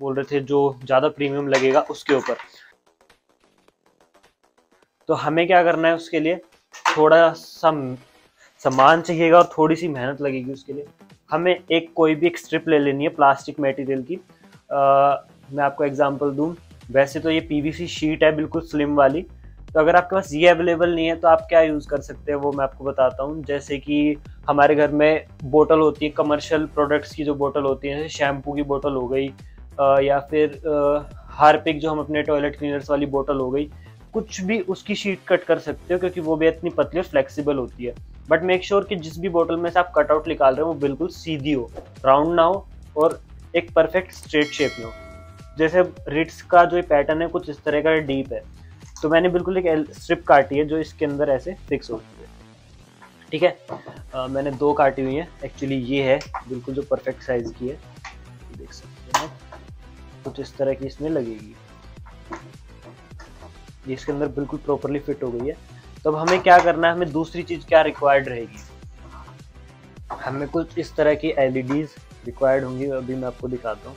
बोल रहे थे जो ज़्यादा प्रीमियम लगेगा उसके ऊपर। तो हमें क्या करना है उसके लिए? थोड़ा सा सामान चाहिएगा और थोड़ी सी मेहनत लगेगी उसके लिए। हमें एक कोई भी एक स्ट्रिप ले लेनी है प्लास्टिक मटेरियल की। आ, मैं आपको एग्जांपल दूँ। वैसे तो ये पीवीसी शीट है बिल्कुल स्लिम वाली। तो अगर आपके पास ये अवेलेबल नहीं है तो आप क्या यूज़ कर सकते हैं वो मैं आपको बताता हूँ। जैसे कि हमारे घर में बोतल होती है कमर्शियल प्रोडक्ट्स की जो बोतल होती है जैसे शैम्पू की बोतल हो गई या फिर हारपिक जो हम अपने टॉयलेट क्लीनर्स वाली बोतल हो गई कुछ भी उसकी शीट कट कर सकते हो क्योंकि वो भी इतनी पतली और फ्लेक्सिबल होती है। बट मेक श्योर कि जिस भी बोतल में से आप कटआउट निकाल रहे हो वो बिल्कुल सीधी हो राउंड ना हो और एक परफेक्ट स्ट्रेट शेप में हो। जैसे रिट्स का जो पैटर्न है कुछ इस तरह का डीप है। तो मैंने बिल्कुल एक स्ट्रिप काटी है जो इसके अंदर ऐसे फिक्स होती है। ठीक है? आ, मैंने दो काटी हुई है। एक्चुअली ये है बिल्कुल जो परफेक्ट साइज़ की है। देख सकते कुछ इस तरह की इसमें लगेगी। ये इसके अंदर बिल्कुल प्रॉपरली फिट हो गई है। तो अब हमें क्या करना है? हमें दूसरी चीज़ क्या रिक्वायर्ड रहेगी? हमें कुछ इस तरह की एलईडीज रिक्वायर्ड होंगी। अभी मैं आपको दिखाता हूँ।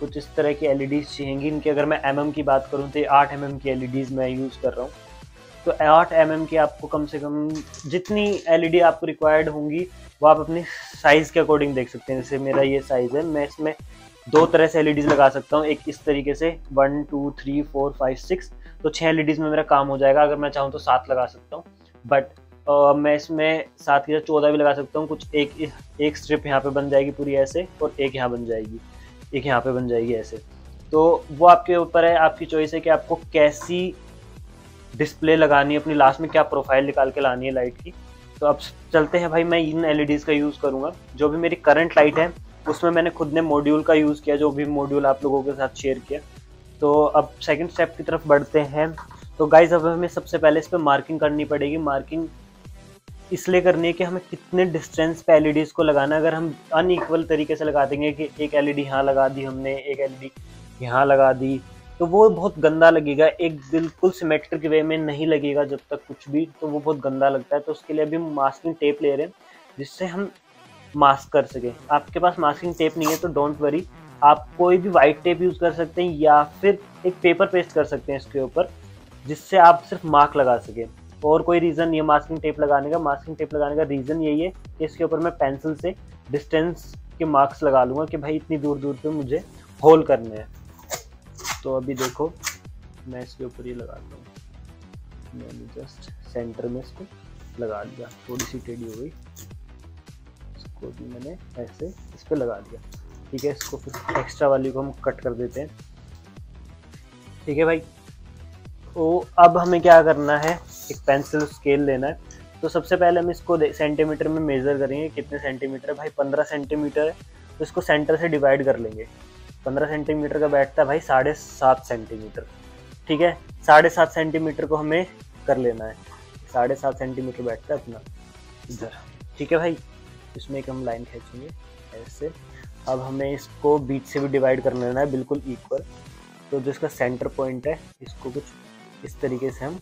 कुछ इस तरह की एलईडीज चाहिएँगी। इनकी अगर मैं एम की बात करूँ तो आठ एम की एलईडीज मैं यूज़ कर रहा हूँ। तो आठ एम की आपको कम से कम जितनी एलईडी आपको रिक्वायर्ड होंगी, वो आप अपनी साइज़ के अकॉर्डिंग देख सकते हैं। जैसे मेरा ये साइज़ है, मैं इसमें दो तरह से एलईडीज लगा सकता हूँ। एक इस तरीके से one two three four five six. तो छः एलईडीज में मेरा काम हो जाएगा। अगर मैं चाहूँ तो सात लगा सकता हूँ। बट uh, मैं इसमें सात की चौदह भी लगा सकता हूँ। कुछ एक एक स्ट्रिप यहाँ पे बन जाएगी पूरी ऐसे और एक यहाँ बन जाएगी। एक यहाँ पे बन जाएगी ऐसे। तो वो आपके ऊपर है। आपकी चॉइस है कि आपको कैसी डिस्प्ले लगानी है। अपनी लास्ट में क्या प्रोफ़ाइल निकाल के लानी है लाइट की। तो अब चलते हैं भाई। मैं इन एल का यूज़ करूँगा। जो भी मेरी करंट लाइट है उसमें मैंने खुद ने मॉड्यूल का यूज़ किया, जो भी मॉड्यूल आप लोगों के साथ शेयर किया। तो अब सेकंड स्टेप की तरफ़ बढ़ते हैं। तो गाइज़ अब हमें सबसे पहले इस पर मार्किंग करनी पड़ेगी। मार्किंग इसलिए करनी है कि हमें कितने डिस्टेंस पे एल को लगाना अगर हम अनईक्वल तरीके से लगा देंगे कि एक एल ई यहाँ लगा दी हमने, एक एल ई यहाँ लगा दी तो वो बहुत गंदा लगेगा। एक बिल्कुल सिमेट्रिक वे में नहीं लगेगा जब तक कुछ भी तो वो बहुत गंदा लगता है। तो उसके लिए अभी हम मास्किंग टेप ले रहे हैं, जिससे हम मास्क कर सके। आपके पास मास्किंग टेप नहीं है तो डोंट वरी आप कोई भी वाइट टेप यूज़ कर सकते हैं, या फिर एक पेपर पेस्ट कर सकते हैं इसके ऊपर, जिससे आप सिर्फ़ मार्क लगा सकें। और कोई रीज़न नहीं है मास्किंग टेप लगाने का। मास्किंग टेप लगाने का रीज़न यही है कि इसके ऊपर मैं पेंसिल से डिस्टेंस के मार्क्स लगा लूँगा कि भाई इतनी दूर दूर पे मुझे होल करने हैं। तो अभी देखो, मैं इसके ऊपर ये लगाता हूँ। मैंने जस्ट सेंटर में इसको लगा लिया। थोड़ी सी टेढ़ी हो गई। इसको भी मैंने ऐसे इस पर लगा दिया। ठीक है, इसको फिर एक्स्ट्रा वाली को हम कट कर देते हैं। ठीक है भाई? तो अब हमें क्या करना है? एक पेंसिल स्केल लेना है। तो सबसे पहले हम इसको सेंटीमीटर में मेज़र करेंगे। कितने सेंटीमीटर है भाई, पंद्रह सेंटीमीटर है। तो इसको सेंटर से डिवाइड कर लेंगे। पंद्रह सेंटीमीटर का बैठता है भाई, साढ़े सात सेंटीमीटर ठीक है? साढ़े सात सेंटीमीटर को हमें कर लेना है। साढ़े सात सेंटीमीटर बैठता है अपना। इधर। ठीक है भाई? इसमें एक हम लाइन खींचेंगे, ऐसे। अब हमें इसको बीच से भी डिवाइड कर लेना है, बिल्कुल इक्वल तो जो इसका सेंटर पॉइंट है, इसको कुछ इस तरीके से हम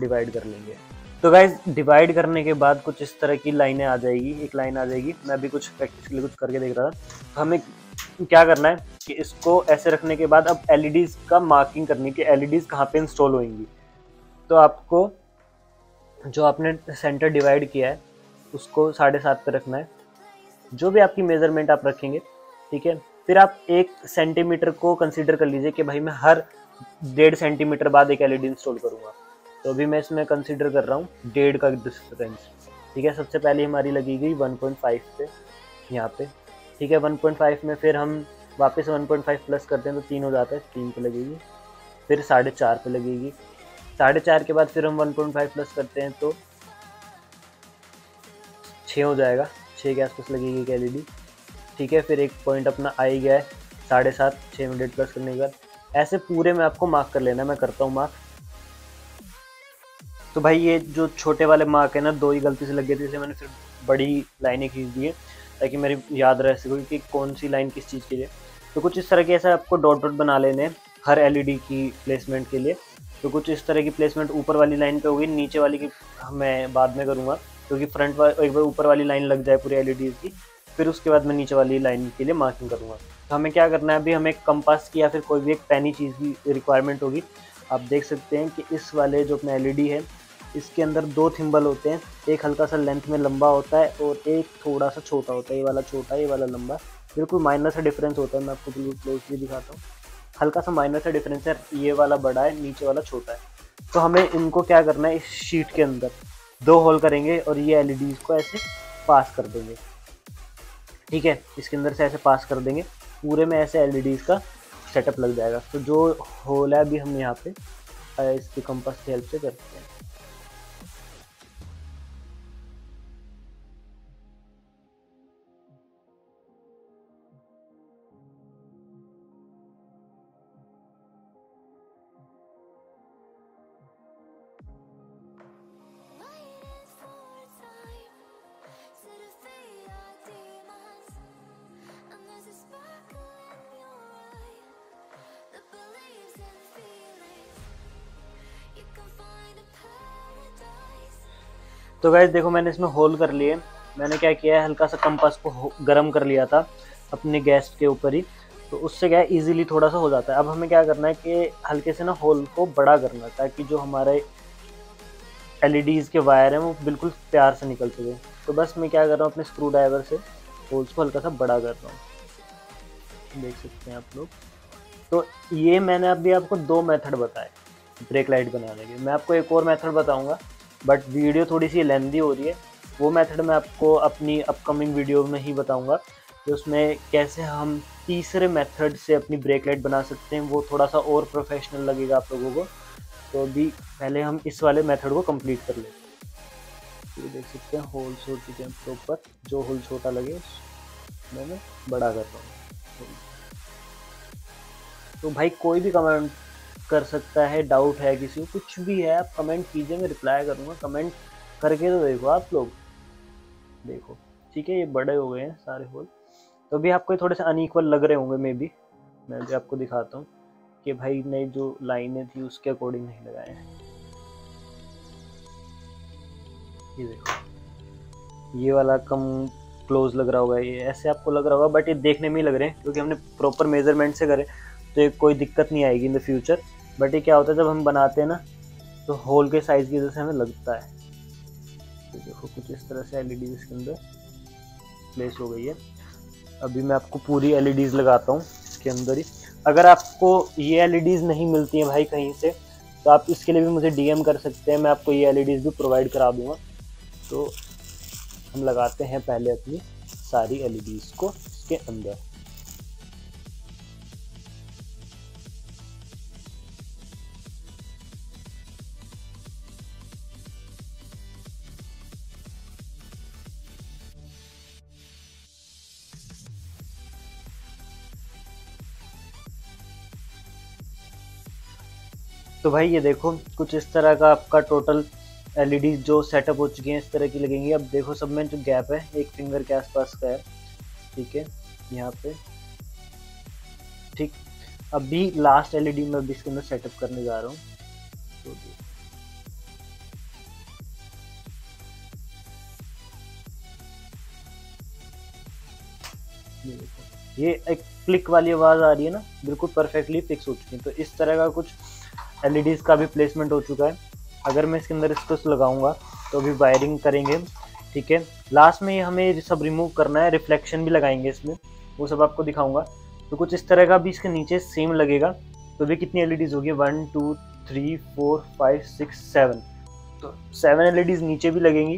डिवाइड कर लेंगे। तो गाइज़ डिवाइड करने के बाद कुछ इस तरह की लाइनें आ जाएगी, एक लाइन आ जाएगी। मैं अभी कुछ प्रैक्टिस के लिए कुछ करके देख रहा था। तो हमें क्या करना है कि इसको ऐसे रखने के बाद अब एल का मार्किंग करनी कि एल ई कहाँ पर इंस्टॉल होंगी। तो आपको जो आपने सेंटर डिवाइड किया है उसको साढ़े सात पे रखना है। जो भी आपकी मेज़रमेंट आप रखेंगे, ठीक है? फिर आप एक सेंटीमीटर को कंसीडर कर लीजिए कि भाई मैं हर डेढ़ सेंटीमीटर बाद एक एलईडी इंस्टॉल करूँगा। तो अभी मैं इसमें कंसीडर कर रहा हूँ डेढ़ का डिस्टेंस ठीक है? सबसे पहले हमारी लगेगी 1.5 पे, यहाँ पे। ठीक है? 1.5 में फिर हम वापस 1.5 प्लस करते हैं तो तीन हो जाता है, तीन पे लगेगी। फिर साढ़े चार पे लगेगी। साढ़े चार के बाद फिर हम 1.5 प्लस करते हैं तो छः हो जाएगा, छः के आसपास लगेगी एक एल ठीक है, फिर एक पॉइंट अपना आ ही गया है, साढ़े सात, छः मिनट प्लस करने के बाद। ऐसे पूरे में आपको मार्क कर लेना, मैं करता हूँ मार्क तो भाई ये जो छोटे वाले मार्क है ना, दो ही गलती से लग गए थे, इसलिए मैंने फिर बड़ी लाइनें खींच दी है, ताकि मेरी याद रह सके कि कौन सी लाइन किस चीज़ के लिए। तो कुछ इस तरह के ऐसा आपको डॉट डॉट बना लेने हर एलईडी की प्लेसमेंट के लिए। तो कुछ इस तरह की प्लेसमेंट ऊपर वाली लाइन पे होगी, नीचे वाली की मैं बाद में करूँगा। क्योंकि फ्रंट एक बार ऊपर वाली लाइन लग जाए पूरी एल की, फिर उसके बाद मैं नीचे वाली लाइन के लिए मार्किंग करूँगा। तो हमें क्या करना है, अभी हमें कंपास की या फिर कोई भी एक पैनी चीज़ की रिक्वायरमेंट होगी। आप देख सकते हैं कि इस वाले जो अपना एल है, इसके अंदर दो थिम्बल होते हैं। एक हल्का सा लेंथ में लंबा होता है और एक थोड़ा सा छोटा होता है। ये वाला छोटा, ये वाला लंबा। बिल्कुल माइनर सा डिफरेंस होता है, मैं आपको बिल्कुल क्लोजली दिखाता हूँ। हल्का सा माइनर सा डिफरेंस है, ये वाला बड़ा है, नीचे वाला छोटा है। तो हमें इनको क्या करना है, इस शीट के अंदर। दो होल करेंगे और ये एल को ऐसे पास कर देंगे। ठीक है? इसके अंदर से ऐसे पास कर देंगे। पूरे में ऐसे एल का सेटअप लग जाएगा। तो जो होल है अभी हम यहाँ पे इसके कंपास की हेल्प से करते हैं। तो गैस देखो मैंने इसमें होल कर लिए। मैंने क्या किया है, हल्का सा कंपास को गर्म कर लिया था अपने गैस के ऊपर ही। तो उससे क्या है ईजिली थोड़ा सा हो जाता है। अब हमें क्या करना है कि हल्के से ना होल को बड़ा करना है, ताकि जो हमारे एल के वायर हैं, वो बिल्कुल प्यार से निकल सके। तो बस मैं क्या कर रहा हूँ, अपने स्क्रू ड्राइवर से होल्स को हल्का सा बड़ा कर रहा हूँ। देख सकते हैं आप लोग। तो ये मैंने अभी आपको दो मेथड बताए। ब्रेक लाइट बनाने के। मैं आपको एक और मेथड बताऊँगा बट वीडियो थोड़ी सी लेंदी हो रही है। वो मेथड मैं आपको अपनी अपकमिंग वीडियो में ही बताऊँगा, कि उसमें कैसे हम तीसरे मेथड से अपनी ब्रेक लाइट बना सकते हैं। वो थोड़ा सा और प्रोफेशनल लगेगा आप लोगों को। तो अभी पहले हम इस वाले मेथड को कंप्लीट कर लेते हैं। ये देख सकते हैं होल चुके हैं प्रॉपर जो होल छोटा लगे मैं बड़ा कर रहा हूँ। तो भाई कोई भी कमेंट कर सकता है डाउट है किसी को, कुछ भी है, आप कमेंट कीजिए, मैं रिप्लाई करूँगा। कमेंट करके तो देखो आप लोग। देखो, ठीक है, ये बड़े हो गए हैं सारे होल तो भी आपको थोड़े से अनईक्वल लग रहे होंगे मे बी मैं भी आपको दिखाता हूँ कि भाई ने जो लाइनें थी, उसके अकॉर्डिंग नहीं लगाए हैं। ये देखो, ये वाला कम क्लोज लग रहा होगा, ये ऐसे आपको लग रहा होगा बट ये देखने में ही लग रहे हैं, क्योंकि हमने प्रॉपर मेज़रमेंट से करे तो ये कोई दिक्कत नहीं आएगी इन द फ्यूचर बट ये क्या होता है, जब हम बनाते हैं ना तो होल के साइज़ की वजह से हमें लगता है। तो देखो, कुछ इस तरह से एल इसके अंदर प्लेस हो गई है। अभी मैं आपको पूरी एल लगाता हूँ इसके अंदर ही। अगर आपको ये एल नहीं मिलती हैं भाई कहीं से तो आप इसके लिए भी मुझे डीएम कर सकते हैं, मैं आपको ये एल भी प्रोवाइड करा दूँगा। तो हम लगाते हैं पहले अपनी सारी एल को इसके अंदर। तो भाई ये देखो, कुछ इस तरह का आपका टोटल एलईडी जो सेटअप हो चुकी हैं, इस तरह की लगेंगी। अब देखो, सब में जो गैप है, एक फिंगर के आसपास का है। ठीक है, यहाँ पे। ठीक, अभी लास्ट एलईडी में अभी इसके अंदर सेटअप करने जा रहा हूँ। तो ये एक क्लिक वाली आवाज़ आ रही है ना, बिल्कुल परफेक्टली फिक्स हो चुकी है। तो इस तरह का कुछ एल का भी प्लेसमेंट हो चुका है। अगर मैं इसके अंदर इसको लगाऊँगा तो अभी वायरिंग करेंगे। ठीक है? लास्ट में हमें सब रिमूव करना है रिफ्लेक्शन भी लगाएँगे इसमें। वो सब आपको दिखाऊँगा। तो कुछ इस तरह का भी इसके नीचे सेम लगेगा। तो भी कितनी एल होगी? One two three four five six seven तो सेवन एल नीचे भी लगेंगी।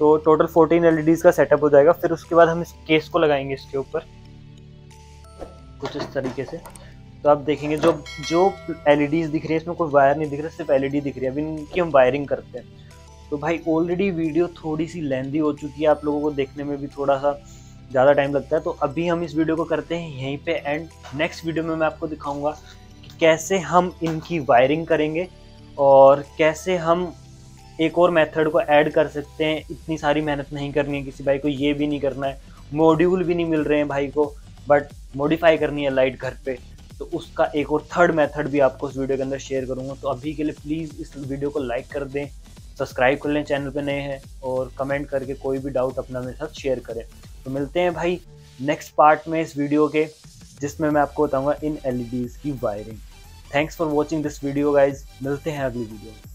तो टोटल फोर्टीन एल का सेटअप हो जाएगा। फिर उसके बाद हम इस केस को लगाएँगे इसके ऊपर। कुछ इस तरीके से। तो आप देखेंगे, जो जो एल दिख रही है, इसमें कोई वायर नहीं दिख रहा, सिर्फ़ एलईडी दिख रही है। अभी इनकी हम वायरिंग करते हैं। तो भाई ऑलरेडी वीडियो थोड़ी सी लेंदी हो चुकी है, आप लोगों को देखने में भी थोड़ा सा ज़्यादा टाइम लगता है। तो अभी हम इस वीडियो को करते हैं, यहीं पे एंड नेक्स्ट वीडियो में मैं आपको दिखाऊँगा कि कैसे हम इनकी वायरिंग करेंगे और कैसे हम एक और मेथड को ऐड कर सकते हैं। इतनी सारी मेहनत नहीं करनी है किसी भाई को, ये भी नहीं करना है। मॉड्यूल भी नहीं मिल रहे हैं भाई को बट मॉडिफाई करनी है लाइट घर पे। तो उसका एक और थर्ड मेथड भी आपको उस वीडियो के अंदर शेयर करूँगा। तो अभी के लिए प्लीज़ इस वीडियो को लाइक कर दें सब्सक्राइब कर लें चैनल पे नए हैं और कमेंट करके कोई भी डाउट अपना मेरे साथ शेयर करें। तो मिलते हैं भाई नेक्स्ट पार्ट में इस वीडियो के, जिसमें मैं आपको बताऊँगा इन एलईडीज की wiring thanks for watching this video guys मिलते हैं अगली वीडियो में।